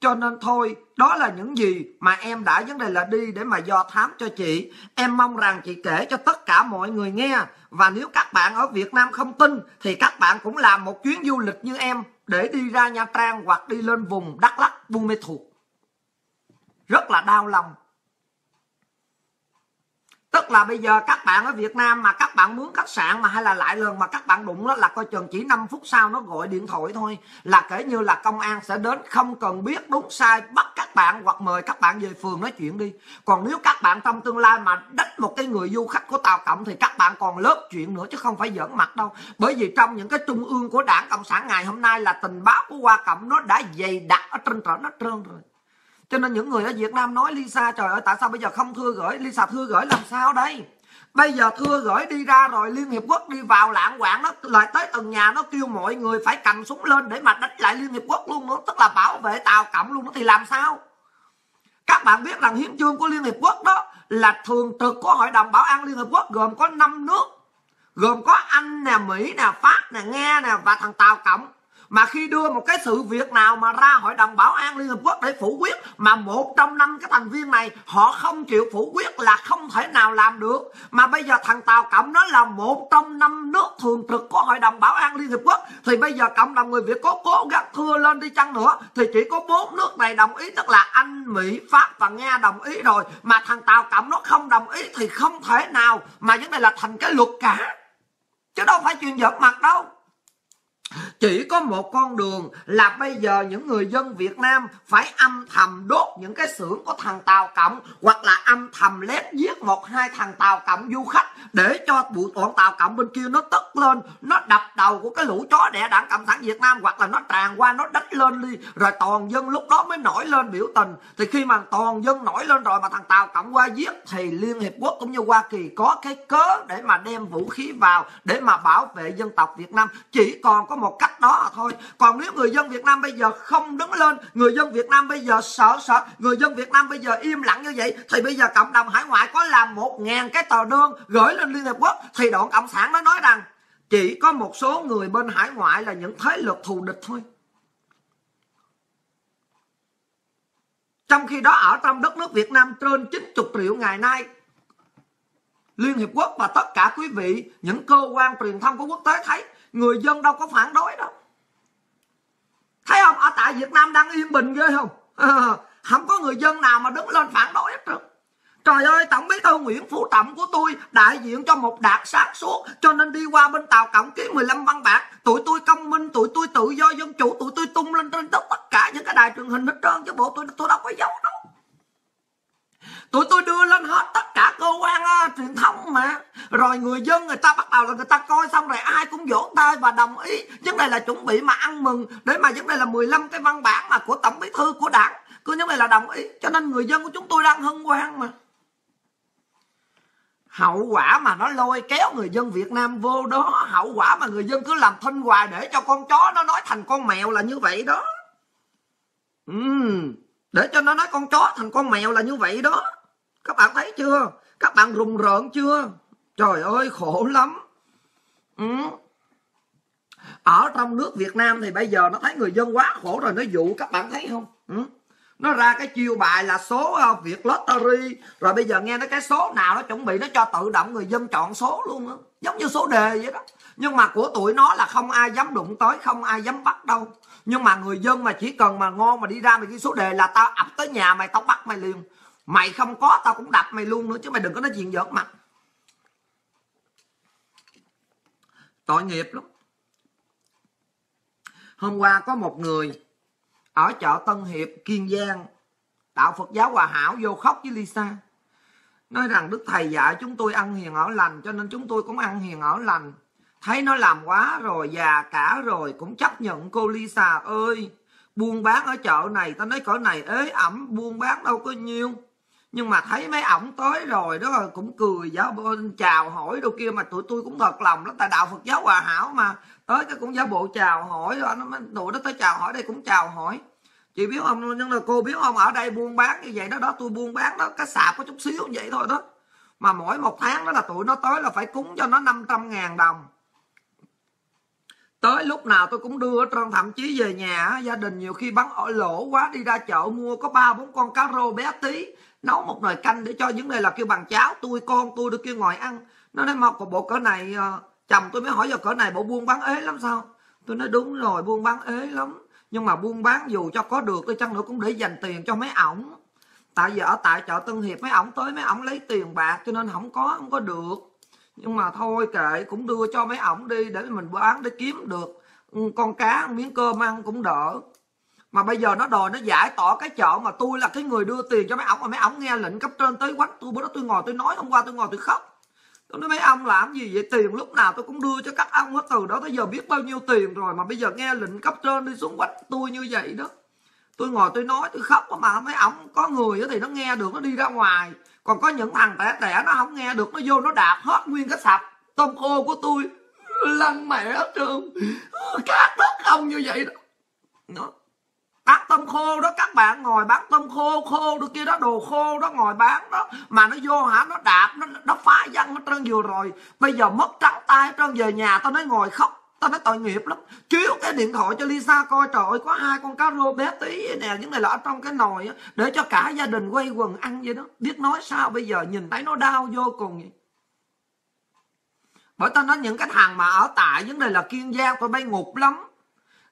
Cho nên thôi, đó là những gì mà em đã, vấn đề là đi để mà do thám cho chị. Em mong rằng chị kể cho tất cả mọi người nghe. Và nếu các bạn ở việt nam không tin, thì các bạn cũng làm một chuyến du lịch như em để đi ra nha trang hoặc đi lên vùng đắk lắc buôn mê thuột. Rất là đau lòng tức là bây giờ các bạn ở Việt Nam mà các bạn mướn khách sạn mà hay là lại lần mà các bạn đụng đó là coi chừng chỉ 5 phút sau nó gọi điện thoại thôi. Là kể như là công an sẽ đến không cần biết đúng sai, bắt các bạn hoặc mời các bạn về phường nói chuyện đi. Còn nếu các bạn trong tương lai mà đánh một cái người du khách của Tàu Cộng thì các bạn còn lớp chuyện nữa chứ không phải giỡn mặt đâu. Bởi vì trong những cái trung ương của đảng Cộng sản ngày hôm nay là tình báo của Hoa Cộng nó đã dày đặc ở trên trở nó trơn rồi cho nên những người ở Việt Nam nói, Lisa, trời ơi, tại sao bây giờ không thưa gửi? Lisa, thưa gửi làm sao đây? Bây giờ thưa gửi đi ra rồi Liên Hiệp Quốc đi vào lạng quạng nó lại tới từng nhà nó kêu mọi người phải cầm súng lên để mà đánh lại Liên Hiệp Quốc luôn nữa, tức là bảo vệ tàu cộng luôn đó. Thì làm sao? Các bạn biết rằng hiến chương của Liên Hiệp Quốc đó là thường trực của Hội đồng Bảo an Liên Hiệp Quốc, gồm có 5 nước, gồm có Anh nè, Mỹ nè, Pháp nè, Nga nè và thằng Tàu Cộng mà khi đưa một cái sự việc nào mà ra hội đồng bảo an liên hợp quốc để phủ quyết, mà một trong năm cái thành viên này họ không chịu phủ quyết là không thể nào làm được. Mà bây giờ thằng tàu cộng nó là một trong năm nước thường trực của hội đồng bảo an liên hợp quốc, thì bây giờ cộng đồng người việt có cố gắng thưa lên đi chăng nữa, thì chỉ có bốn nước này đồng ý, tức là anh, mỹ, pháp và nga đồng ý rồi. Mà thằng tàu cộng nó không đồng ý thì không thể nào. Mà vấn đề là thành cái luật cả, chứ đâu phải chuyện giật mặt đâu chỉ có một con đường là bây giờ những người dân Việt Nam phải âm thầm đốt những cái xưởng của thằng Tàu Cộng hoặc là âm thầm lét giết một hai thằng Tàu Cộng du khách để cho bụi bọn Tàu Cộng bên kia nó tức lên, nó đập đầu của cái lũ chó đẻ đảng Cộng sản Việt Nam hoặc là nó tràn qua, nó đánh lên đi. Rồi toàn dân lúc đó mới nổi lên biểu tình. Thì khi mà toàn dân nổi lên rồi mà thằng Tàu Cộng qua giết thì Liên Hiệp Quốc cũng như Hoa Kỳ có cái cớ để mà đem vũ khí vào để mà bảo vệ dân tộc Việt Nam. Chỉ còn có một cách đó à thôi. Còn nếu người dân Việt Nam bây giờ không đứng lên, người dân Việt Nam bây giờ sợ sợ, người dân Việt Nam bây giờ im lặng như vậy, thì bây giờ cộng đồng hải ngoại có làm một ngàn cái tờ đơn gửi lên Liên Hợp Quốc, thì đoạn cộng sản nó nói rằng chỉ có một số người bên hải ngoại là những thế lực thù địch thôi. Trong khi đó ở trong đất nước Việt Nam trên 90 triệu ngày nay, Liên Hiệp Quốc và tất cả quý vị, những cơ quan truyền thông của quốc tế thấy người dân đâu có phản đối đâu. Thấy không? Ở tại việt nam đang yên bình ghê không? À, không có người dân nào mà đứng lên phản đối hết trơn. Trời ơi, Tổng bí thư Nguyễn Phú Trọng của tôi đại diện cho một đạt sáng suốt cho nên đi qua bên Tàu Cộng ký 15 văn bản. Tụi tôi công minh, tụi tôi tự do dân chủ, tụi tôi tung lên trên tất cả những cái đài truyền hình hết trơn chứ bộ tôi tôi đâu có giấu đâu tụi tôi đưa lên hết tất cả cơ quan uh, truyền thông mà. Rồi người dân người ta bắt đầu là người ta coi xong rồi ai cũng vỗ tay và đồng ý. Vấn đề là chuẩn bị mà ăn mừng. Để mà vấn đề là 15 cái văn bản mà của tổng bí thư của đảng. Cứ vấn đề là đồng ý. Cho nên người dân của chúng tôi đang hân hoan mà. Hậu quả mà nó lôi kéo người dân Việt Nam vô đó hậu quả mà người dân cứ làm thinh hoài để cho con chó nó nói thành con mèo là như vậy đó. Ừ, để cho nó nói con chó thành con mèo là như vậy đó. Các bạn thấy chưa? Các bạn rùng rợn chưa? Trời ơi, khổ lắm. Ừ. ở trong nước Việt Nam thì bây giờ nó thấy người dân quá khổ rồi, nó dụ các bạn thấy không? Ừ. nó ra cái chiêu bài là số ờ, việc Lottery. Rồi bây giờ nghe nó cái số nào nó chuẩn bị, nó cho tự động người dân chọn số luôn đó. giống như số đề vậy đó. Nhưng mà của tụi nó là không ai dám đụng tới, không ai dám bắt đâu nhưng mà người dân mà chỉ cần mà ngon mà đi ra mày ghi số đề là tao ập tới nhà mày, tao bắt mày liền. Mày không có, tao cũng đập mày luôn nữa, chứ mày đừng có nói chuyện giỡn mặt. Tội nghiệp lắm. Hôm qua có một người ở chợ Tân Hiệp, Kiên Giang, đạo Phật giáo Hòa Hảo, vô khóc với Lisa. Nói rằng Đức Thầy dạy chúng tôi ăn hiền ở lành, cho nên chúng tôi cũng ăn hiền ở lành thấy nó làm quá rồi, già cả rồi, cũng chấp nhận cô Lisa ơi. Buôn bán ở chợ này, tao nói cỡ này ế ẩm, buôn bán đâu có nhiêu. Nhưng mà thấy mấy ổng tới rồi đó rồi cũng cười giáo bộ, chào hỏi đâu kia mà tụi tôi cũng thật lòng lắm. Tại đạo Phật giáo hòa hảo mà, tới cái cũng giáo bộ chào hỏi, rồi nó tụi nó tới chào hỏi, đây cũng chào hỏi. Chị biết không, nhưng là cô biết không, ở đây buôn bán như vậy đó đó tôi buôn bán đó, cái sạp có chút xíu như vậy thôi đó. Mà mỗi một tháng đó là tụi nó tới là phải cúng cho nó 500 ngàn đồng tới lúc nào tôi cũng đưa trơn thậm chí về nhà gia đình nhiều khi bắn ở lỗ quá, đi ra chợ mua có ba bốn con cá rô bé tí, nấu một nồi canh để cho những này là kêu bằng cháo, tôi con, tôi được kêu ngồi ăn. Nó nói một bộ cỡ này ờ, chồng tôi mới hỏi giờ cỡ này bộ buôn bán ế lắm sao? Tôi nói, đúng rồi, buôn bán ế lắm. Nhưng mà buôn bán dù cho có được tôi chăng nữa cũng để dành tiền cho mấy ổng. Tại vì ở tại chợ Tân Hiệp mấy ổng tới mấy ổng lấy tiền bạc cho nên không có không có được nhưng mà thôi kệ, cũng đưa cho mấy ổng đi để mình bán để kiếm được con cá, miếng cơm ăn cũng đỡ. Mà bây giờ nó đòi nó giải tỏa cái chợ mà tôi là cái người đưa tiền cho mấy ổng, mà mấy ổng nghe lệnh cấp trên tới quánh tôi bữa đó tôi ngồi tôi nói, hôm qua tôi ngồi tôi khóc. Tôi nói, mấy ông làm gì vậy? Tiền lúc nào tôi cũng đưa cho các ông hết, từ đó tới giờ biết bao nhiêu tiền rồi mà bây giờ nghe lệnh cấp trên đi xuống quánh tôi như vậy đó. Tôi ngồi tôi nói, tôi khóc mà mấy ổng có người thì nó nghe được, nó đi ra ngoài còn có những thằng tẻ tẻ nó không nghe được, nó vô nó đạp hết nguyên cái sạp tôm khô của tôi. Lăn mẹ hết trơn. Cát đất không như vậy đó. Nó bán tôm khô đó, các bạn ngồi bán tôm khô khô được kia đó, đồ khô đó ngồi bán đó. Mà nó vô hả, nó đạp, nó nó phá văng hết trơn. Vừa rồi, bây giờ mất trắng tay hết trơn. Về nhà tao nói ngồi khóc tao nói tội nghiệp lắm. Chiếu cái điện thoại cho Lisa coi, trời ơi, có hai con cá rô bé tí nè. Những này là ở trong cái nồi á, để cho cả gia đình quay quần ăn vậy đó. Biết nói sao bây giờ, nhìn thấy nó đau vô cùng vậy. Bởi tao nói những cái thằng mà ở tại vấn đề là kiên giang tụi bay ngục lắm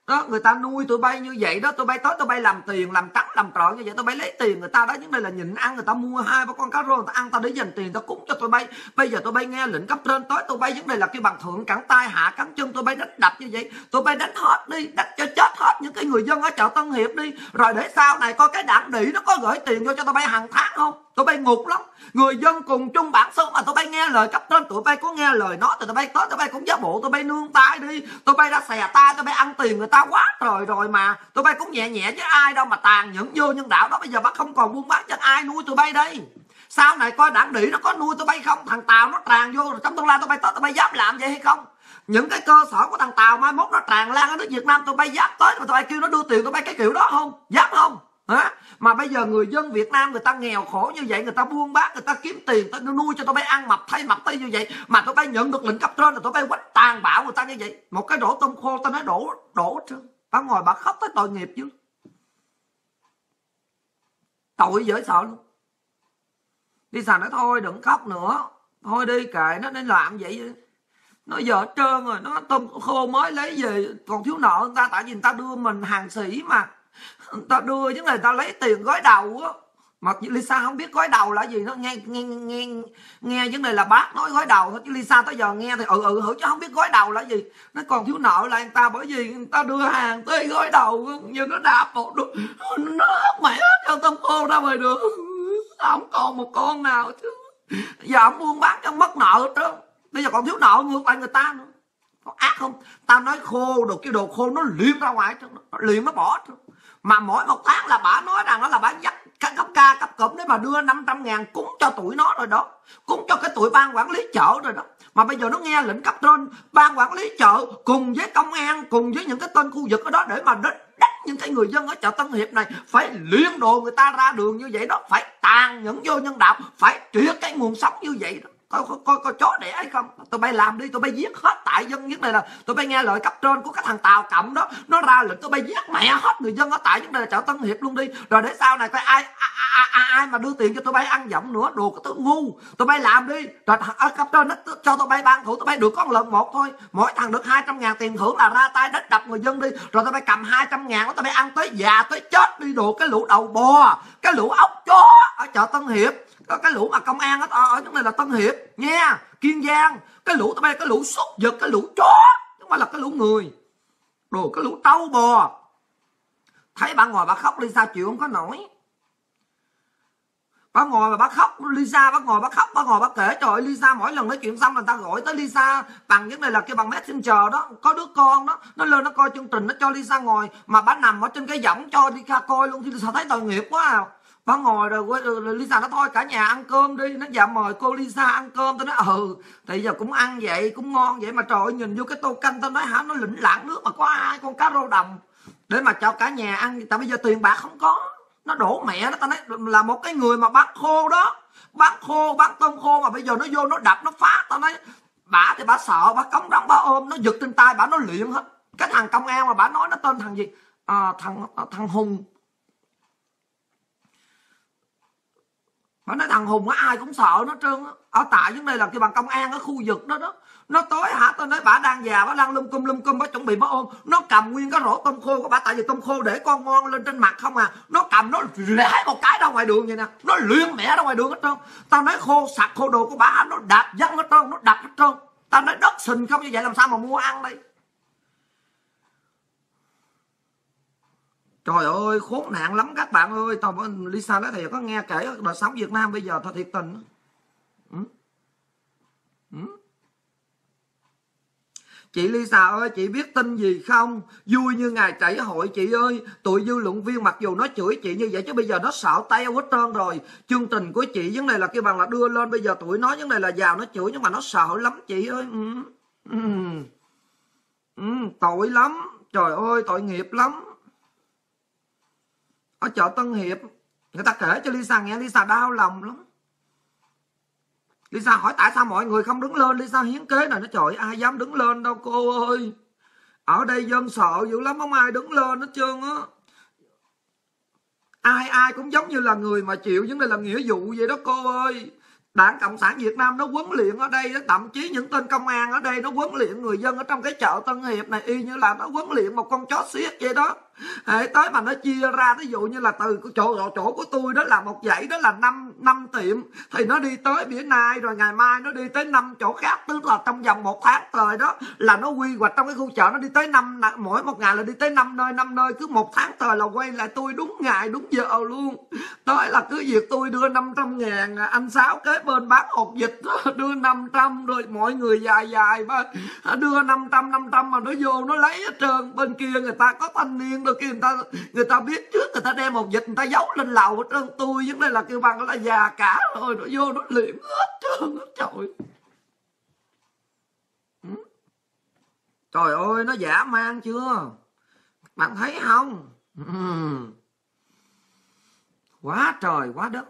đó, người ta nuôi tụi bay như vậy đó, tụi bay tới tụi bay làm tiền, làm trắng làm trọi như vậy, tụi bay lấy tiền người ta đó. Những đây là nhịn ăn, người ta mua hai ba con cá rô, người ta ăn ta để dành tiền ta cúng cho tụi bay. Bây giờ tụi bay nghe lệnh cấp trên tới tụi bay, những đây là cái bằng thượng cẳng tay, hạ cẳng chân, tụi bay đánh đập như vậy. Tụi bay đánh hết đi, đánh cho chết hết những cái người dân ở chợ Tân Hiệp đi. Rồi để sau này coi cái đảng đỉ nó có gửi tiền vô cho tụi bay hàng tháng không? Tụi bay ngục lắm người dân cùng chung bản số mà tụi bay nghe lời cấp trên tụi bay có nghe lời nó thì tụi bay tới tụi bay cũng giả bộ tụi bay nương tay đi tụi bay đã xè tay tụi bay ăn tiền người ta quá trời rồi mà tụi bay cũng nhẹ nhẹ chứ ai đâu mà tàn nhẫn vô nhân đạo đó bây giờ bác không còn buôn bán cho ai nuôi tụi bay đây sau này coi đảng đỉ nó có nuôi tụi bay không thằng tàu nó tràn vô rồi trong tương lai tụi bay tới tụi bay dám làm vậy hay không những cái cơ sở của thằng tàu mai mốt nó tràn lan ở nước việt nam tụi bay dám tới mà tụi bay kêu nó đưa tiền tụi bay cái kiểu đó không dám không hả? Mà bây giờ người dân Việt Nam người ta nghèo khổ như vậy, người ta buôn bán, người ta kiếm tiền ta nuôi cho tụi bay ăn mập thay mập tay như vậy, mà tụi bay nhận được lệnh cấp trên là tụi bay quánh tàn bạo người ta như vậy. Một cái đổ tôm khô ta nói đổ đổ trơn. Bà ngồi bà khóc tới tội nghiệp chứ tội dễ sợ luôn. Đi xà nói thôi, đừng khóc nữa. Thôi đi kệ nó nên làm vậy nó giờ hết trơn rồi, nó tôm khô mới lấy về, còn thiếu nợ người ta, tại vì người ta đưa mình hàng sĩ mà ta đưa chứ người ta lấy tiền gói đầu á. Mà Lisa không biết gói đầu là gì nó nghe nghe nghe nghe vấn đề là bác nói gói đầu thôi. Chứ Lisa tới giờ nghe thì ừ ừ hử chứ không biết gói đầu là gì. Nó còn thiếu nợ là người ta, bởi vì người ta đưa hàng tới gói đầu như nó đạp một đứa nó mẹ hết cho tôm khô ra ngoài đường. Không còn một con nào chứ. Giờ ông buôn bán cho mất nợ hết trơn. Bây giờ còn thiếu nợ ngược lại người ta nữa. Có ác không? Tao nói khô đồ, cái đồ khô nó liếm ra ngoài nó liếm nó bỏ trơn mà mỗi một tháng là bà nói rằng đó là bà dắt cấp ca, cấp cụm để mà đưa 500 ngàn cúng cho tụi nó rồi đó. Cúng cho cái tụi ban quản lý chợ rồi đó. Mà bây giờ nó nghe lệnh cấp trên, ban quản lý chợ cùng với công an, cùng với những cái tên khu vực ở đó để mà đánh đánh những cái người dân ở chợ Tân Hiệp này, phải liên đồ người ta ra đường như vậy đó, phải tàn nhẫn vô nhân đạo, phải triệt cái nguồn sống như vậy đó coi coi coi, coi chó đẻ hay không? Tụi bay làm đi tụi bay giết hết tại dân nhất này là tụi bay nghe lời cấp trên của cái thằng tàu cộng đó. Nó ra lệnh tụi bay giết mẹ hết người dân ở tại nhất này là chợ tân hiệp luôn đi. Rồi để sau này coi ai ai, ai, ai, mà đưa tiền cho tụi bay ăn giọng nữa đồ cái thứ ngu. Tụi bay làm đi. Rồi thằng cấp trên nó cho tụi bay ban thủ tụi bay được có một lần một thôi. Mỗi thằng được 200 ngàn tiền thưởng là ra tay đất đập người dân đi. Rồi tụi bay cầm 200 ngàn tụi bay ăn tới già tới chết đi đồ cái lũ đầu bò cái lũ ốc chó ở chợ tân hiệp có cái lũ mà công an ở, ờ, ở chỗ này là Tân Hiệp nha Kiên Giang cái lũ tụi bay cái lũ súc vật cái lũ chó nhưng mà là cái lũ người. Đồ cái lũ trâu bò. Thấy bà ngồi bà khóc Lisa chịu không có nổi. Bà ngồi mà bà khóc Lisa bà ngồi bà khóc bà ngồi bà kể trời Lisa mỗi lần nói chuyện xong là người ta gọi tới Lisa. Bằng những này là cái bằng messenger đó có đứa con đó nó lên nó coi chương trình nó cho Lisa ngồi. Mà bà nằm ở trên cái võng cho Lisa coi luôn thì sao thấy tội nghiệp quá à bà ngồi rồi, rồi ừ, ừ, Lisa nó thôi cả nhà ăn cơm đi. Nó dạ mời cô Lisa ăn cơm. Tôi nói ừ thì giờ cũng ăn vậy cũng ngon vậy. Mà trời ơi nhìn vô cái tô canh tao nói hả nó lĩnh lạng nước mà có hai con cá rô đồng. Để mà cho cả nhà ăn tại bây giờ tiền bạc không có nó đổ mẹ nó tao nói là một cái người mà bán khô đó. Bán khô bán tôm khô mà bây giờ nó vô nó đập nó phá tao nói bà thì bà sợ bà cống rắn bà ôm nó giật trên tay bà nó liệm hết. Cái thằng công an mà bà nói nó tên thằng gì? À, thằng à, thằng hùng. Bà nói thằng hùng á, ai cũng sợ nó trơn ở tại vấn đây là cái bằng công an ở khu vực đó đó. Nó tối hả? Tôi nói bà đang già, bà đang lum cum lum cum bà chuẩn bị bà ôm. Nó cầm nguyên cái rổ tôm khô của bà, tại vì tôm khô để con ngon lên trên mặt không à. Nó cầm, nó rẽ một cái ra ngoài đường vậy nè. Nó luyện mẹ ra ngoài đường hết trơn. Tao nói khô sạch khô đồ của bà, nó đạp văng hết trơn, nó đập hết trơn. Tao nói đất sình không như vậy, làm sao mà mua ăn đây? Trời ơi, khốn nạn lắm các bạn ơi Tao Lisa nói thiệt, có nghe kể đời sống Việt Nam bây giờ thật thiệt tình ừ? Ừ? Chị Lisa ơi, chị biết tin gì không Vui như ngày chảy hội, chị ơi Tụi dư luận viên mặc dù nó chửi chị như vậy, Chứ bây giờ nó sợ tay hết trơn rồi Chương trình của chị, vấn đề là kêu bằng là đưa lên, Bây giờ tụi nó vấn đề là giàu, nó chửi Nhưng mà nó sợ lắm, chị ơi ừ. Ừ. Ừ. Tội lắm Trời ơi, tội nghiệp lắm ở chợ Tân Hiệp. Người ta kể cho Lisa nghe, Lisa đau lòng lắm. Lisa hỏi tại sao mọi người không đứng lên? Lisa hiến kế này nó trời ai dám đứng lên đâu, cô ơi. Ở đây dân sợ dữ lắm, không ai đứng lên hết trơn á. Ai ai cũng giống như là người mà chịu vấn đề là nghĩa vụ vậy đó, cô ơi. Đảng Cộng sản Việt Nam nó huấn luyện ở đây, thậm chí những tên công an ở đây nó huấn luyện người dân ở trong cái chợ Tân Hiệp này, y như là nó huấn luyện một con chó xiết vậy đó hệ tới mà nó chia ra ví dụ như là từ chỗ chỗ, chỗ của tôi đó là một dãy đó là năm năm tiệm thì nó đi tới bữa nay rồi ngày mai nó đi tới năm chỗ khác tức là trong vòng một tháng trời đó là nó quy hoạch trong cái khu chợ nó đi tới năm mỗi một ngày là đi tới năm nơi năm nơi cứ một tháng trời là quay lại tôi đúng ngày đúng giờ luôn. Tới là cứ việc tôi đưa 500 ngàn à, anh sáu kế bên bán hột dịch đưa 500 rồi mọi người dài dài mà đưa 500 500 mà nó vô nó lấy hết trơn bên kia người ta có thanh niên đôi khi người ta người ta biết trước, người ta đem một dịch, người ta giấu lên lầu hết trơn. Tôi với đây là kêu bằng là già cả rồi, nó vô nó liệm hết trơn hết trời. Ừ. Trời ơi, nó giả mang chưa? Bạn thấy không? Ừ. Quá trời, quá đất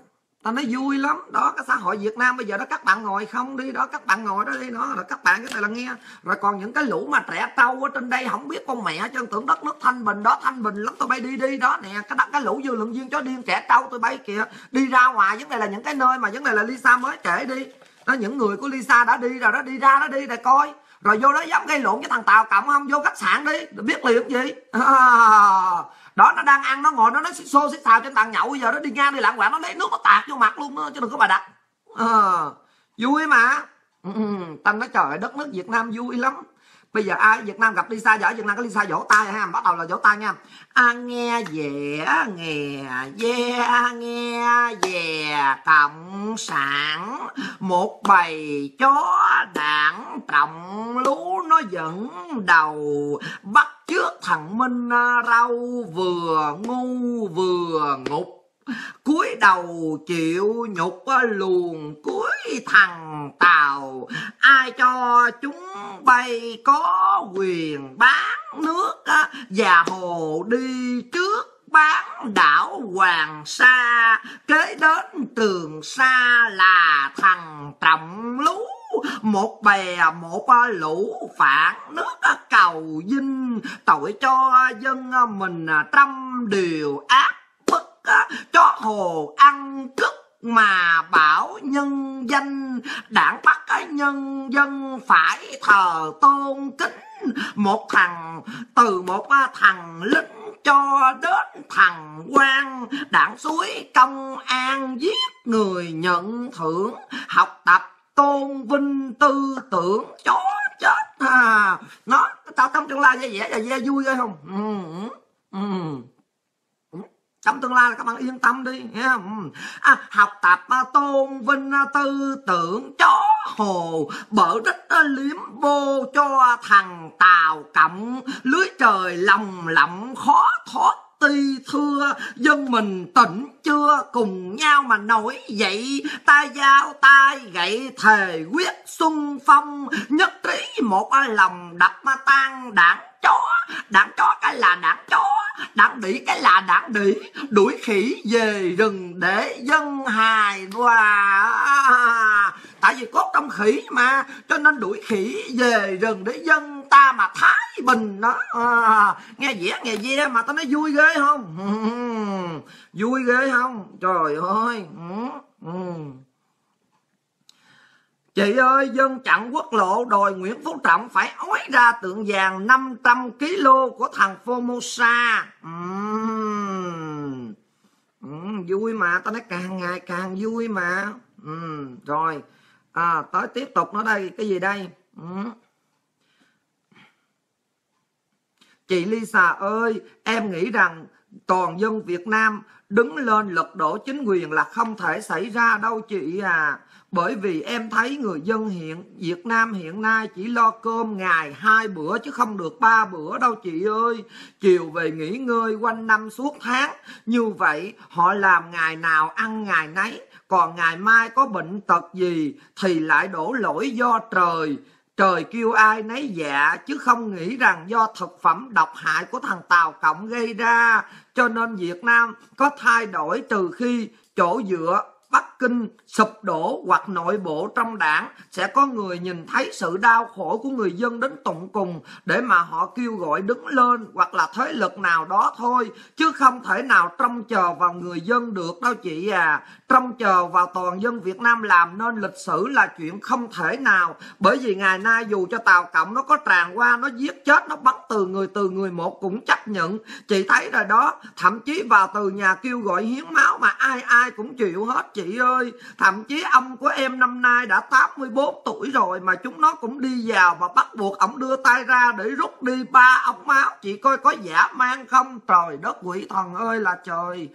tao nói vui lắm. Đó, cái xã hội việt nam bây giờ đó, các bạn ngồi không đi, đó, các bạn ngồi đó đi đó là các bạn cái này là nghe. Rồi còn những cái lũ mà trẻ trâu ở trên đây, không biết con mẹ chân, tưởng đất nước thanh bình, đó, thanh bình lắm tôi bay đi đi. Đó, nè, cái cái lũ dư luận viên chó điên, trẻ trâu tôi bay kìa, đi ra ngoài. Vấn đề là những cái nơi mà, vấn đề là lisa mới kể đi. Đó, những người của lisa đã đi rồi, đó, đi ra đó đi để coi rồi vô đó dám gây lộn với thằng tàu cộng không? Vô khách sạn đi biết liền gì? À, đó nó đang ăn nó ngồi nó nói xô xích xào trên bàn nhậu. Bây giờ nó đi ngang đi lạng quạng nó lấy nước nó tạt vô mặt luôn đó chứ đừng có bà đặt. À, vui mà. Ừ, ừ tâm nói trời đất nước việt nam vui lắm bây giờ ai, Việt Nam gặp Lisa giỏi Việt Nam có Lisa vỗ tay ha, bắt đầu là vỗ tay nha. A nghe về nghe yeah nghe về cộng sản. Một bầy chó đảng trọng lú nó dẫn đầu. Bắt trước thằng Minh à, rau vừa ngu vừa ngục cúi đầu chịu nhục luồn cuối thằng tàu. Ai cho chúng bay có quyền bán nước và hồ đi trước bán đảo Hoàng Sa. Kế đến Trường Sa là thằng Trọng Lú. Một bè, một lũ phản nước cầu dinh. Tội cho dân mình trăm điều ác cho hồ ăn cướp mà bảo nhân danh. Đảng bắt cái nhân dân phải thờ tôn kính. Một thằng, từ một thằng lính cho đến thằng quan. Đảng suối công an giết người nhận thưởng. Học tập tôn vinh tư tưởng, chó chết à. Nó tao trong tương lai như vậy là vui rồi không? Ừ. Ừ. ừ trong tương lai là các bạn yên tâm đi nha ừ. à, học tập à, tôn vinh à, tư tưởng chó hồ bở đích à, liếm vô cho thằng tàu cộng. Lưới trời lòng lộng khó thoát ti thưa dân mình tỉnh chưa cùng nhau mà nổi dậy. Ta giao tay gậy thề quyết xuân phong nhất trí một lòng đập ma tan đảng chó đảng chó cái là đảng chó đảng đỉ cái là đảng đỉ đuổi khỉ về rừng để dân hài hòa. Tại vì cốt trong khỉ mà cho nên đuổi khỉ về rừng để dân ta mà thái bình đó. À, nghe dĩa nghe dễ mà tao nói vui ghê không? Vui ghê không? Trời ơi. Ừ, ừ. Chị ơi, dân chặn quốc lộ đòi Nguyễn Phú Trọng phải ói ra tượng vàng 500 kg của thằng Formosa. Uhm. Uhm, vui mà, tao nói càng ngày càng vui mà. Uhm, rồi, à, tới tiếp tục nó đây, cái gì đây? Uhm. Chị Lisa ơi, em nghĩ rằng toàn dân Việt Nam đứng lên lật đổ chính quyền là không thể xảy ra đâu chị à bởi vì em thấy người dân hiện, Việt Nam hiện nay chỉ lo cơm ngày hai bữa chứ không được ba bữa đâu chị ơi. Chiều về nghỉ ngơi quanh năm suốt tháng. Như vậy, họ làm ngày nào ăn ngày nấy. Còn ngày mai có bệnh tật gì thì lại đổ lỗi do trời. Trời kêu ai nấy dạ chứ không nghĩ rằng do thực phẩm độc hại của thằng Tàu Cộng gây ra. Cho nên Việt Nam có thay đổi từ khi chỗ dựa Bắc Kinh sụp đổ hoặc nội bộ trong đảng, sẽ có người nhìn thấy sự đau khổ của người dân đến tận cùng để mà họ kêu gọi đứng lên hoặc là thế lực nào đó thôi, chứ không thể nào trông chờ vào người dân được đâu chị à. Trông chờ vào toàn dân Việt Nam làm nên lịch sử là chuyện không thể nào, bởi vì ngày nay dù cho Tàu Cộng nó có tràn qua, nó giết chết, nó bắn từ người từ người một cũng chấp nhận. Chị thấy rồi đó, thậm chí vào từ nhà kêu gọi hiến máu mà ai ai cũng chịu hết chị ơi, thậm chí ông của em năm nay đã 84 tuổi rồi mà chúng nó cũng đi vào và bắt buộc ông đưa tay ra để rút đi ba ống máu. Chị coi có giả mang không? Trời đất quỷ thần ơi là trời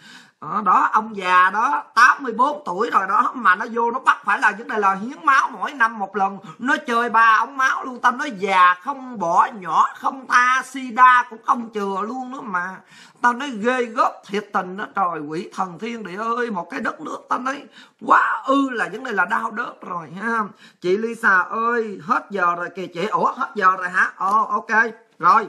đó, đó ông già đó 84 tuổi rồi đó mà nó vô nó bắt phải là vấn đề là hiến máu mỗi năm một lần. Nó chơi ba ống máu luôn tâm nó già không bỏ nhỏ không tha sida cũng không chừa luôn nữa mà. Tao nói ghê gớp thiệt tình đó trời quỷ thần thiên địa ơi một cái đất nước tao nói quá ư là vấn đề là đau đớn rồi ha. Chị Lisa ơi hết giờ rồi kìa chị. Ủa hết giờ rồi hả? Ồ ok rồi.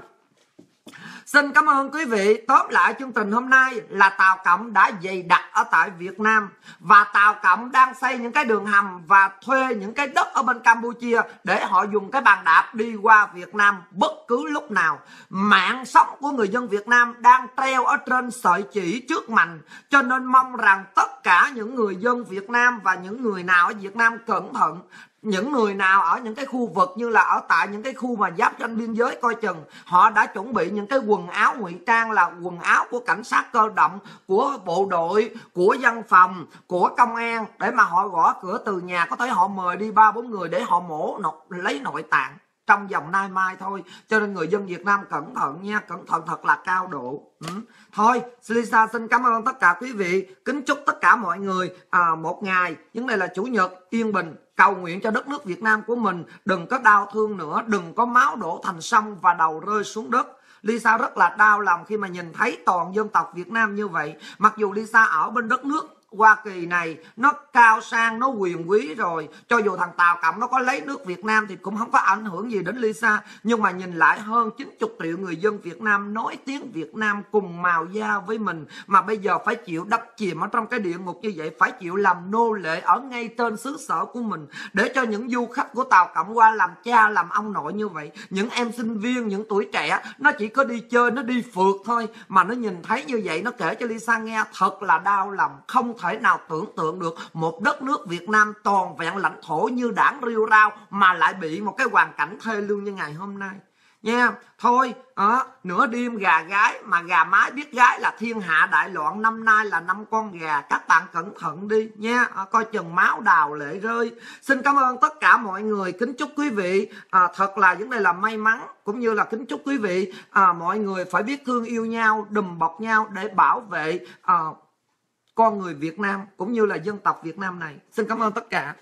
Xin cảm ơn quý vị. Tóm lại, chương trình hôm nay là Tàu Cộng đã dày đặt ở tại Việt Nam và Tàu Cộng đang xây những cái đường hầm và thuê những cái đất ở bên Campuchia để họ dùng cái bàn đạp đi qua Việt Nam bất cứ lúc nào. Mạng sống của người dân Việt Nam đang treo ở trên sợi chỉ trước mành cho nên mong rằng tất cả những người dân Việt Nam và những người nào ở Việt Nam cẩn thận những người nào ở những cái khu vực như là ở tại những cái khu mà giáp ranh biên giới coi chừng họ đã chuẩn bị những cái quần áo ngụy trang là quần áo của cảnh sát cơ động của bộ đội của dân phòng của công an để mà họ gõ cửa từ nhà. Có thể họ mời đi ba bốn người để họ mổ nọc lấy nội tạng trong vòng nay mai thôi. Cho nên người dân Việt Nam cẩn thận nha cẩn thận thật là cao độ. Ừ. thôi Lisa xin cảm ơn tất cả quý vị. Kính chúc tất cả mọi người à, một ngày. Những này là chủ nhật yên bình cầu nguyện cho đất nước Việt Nam của mình. Đừng có đau thương nữa. Đừng có máu đổ thành sông và đầu rơi xuống đất. Lisa rất là đau lòng khi mà nhìn thấy toàn dân tộc Việt Nam như vậy. Mặc dù Lisa ở bên đất nước Hoa Kỳ này, nó cao sang, nó quyền quý rồi. Cho dù thằng Tàu Cộng nó có lấy nước Việt Nam thì cũng không có ảnh hưởng gì đến Lisa. Nhưng mà nhìn lại hơn 90 triệu người dân Việt Nam nói tiếng Việt Nam cùng màu da với mình. Mà bây giờ phải chịu đắp chìm ở trong cái địa ngục như vậy, phải chịu làm nô lệ ở ngay tên xứ sở của mình. Để cho những du khách của Tàu Cộng qua làm cha, làm ông nội như vậy, những em sinh viên, những tuổi trẻ, nó chỉ có đi chơi, nó đi phượt thôi. Mà nó nhìn thấy như vậy, nó kể cho Lisa nghe, thật là đau lòng, không thể nào tưởng tượng được một đất nước Việt Nam toàn vẹn lãnh thổ như đảng riêu rao mà lại bị một cái hoàn cảnh thê lương như ngày hôm nay. Nha thôi à, nửa đêm gà gái mà gà mái biết gái là thiên hạ đại loạn năm nay là năm con gà các bạn cẩn thận đi. Nha à, coi chừng máu đào lệ rơi. Xin cảm ơn tất cả mọi người. Kính chúc quý vị à, thật là vấn đề là may mắn cũng như là kính chúc quý vị à, mọi người phải biết thương yêu nhau đùm bọc nhau để bảo vệ à, con người Việt Nam cũng như là dân tộc Việt Nam này. Xin cảm ơn tất cả.